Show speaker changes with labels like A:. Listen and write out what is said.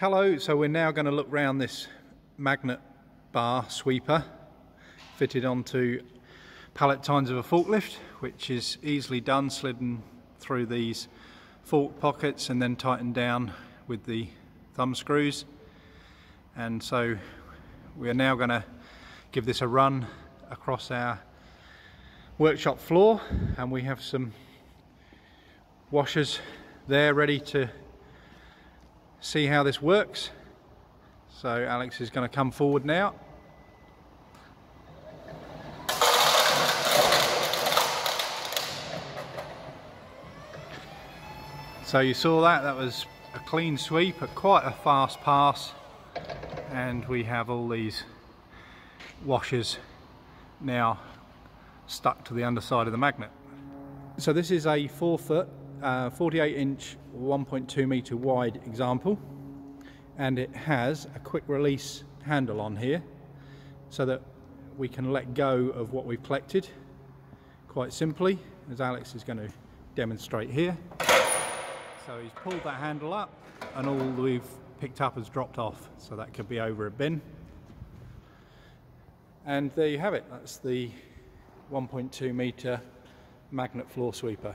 A: Hello, so we're now going to look round this magnet bar sweeper fitted onto pallet tines of a forklift which is easily done slidden through these fork pockets and then tightened down with the thumb screws. And so we're now going to give this a run across our workshop floor and we have some washers there ready to see how this works. So Alex is going to come forward now. So you saw that, that was a clean sweep at quite a fast pass and we have all these washers now stuck to the underside of the magnet. So this is a 4 foot, uh, 48 inch, 1.2 meter wide example and it has a quick release handle on here so that we can let go of what we've collected quite simply as Alex is going to demonstrate here. So he's pulled that handle up and all we've picked up has dropped off so that could be over a bin. And there you have it. That's the 1.2 meter magnet floor sweeper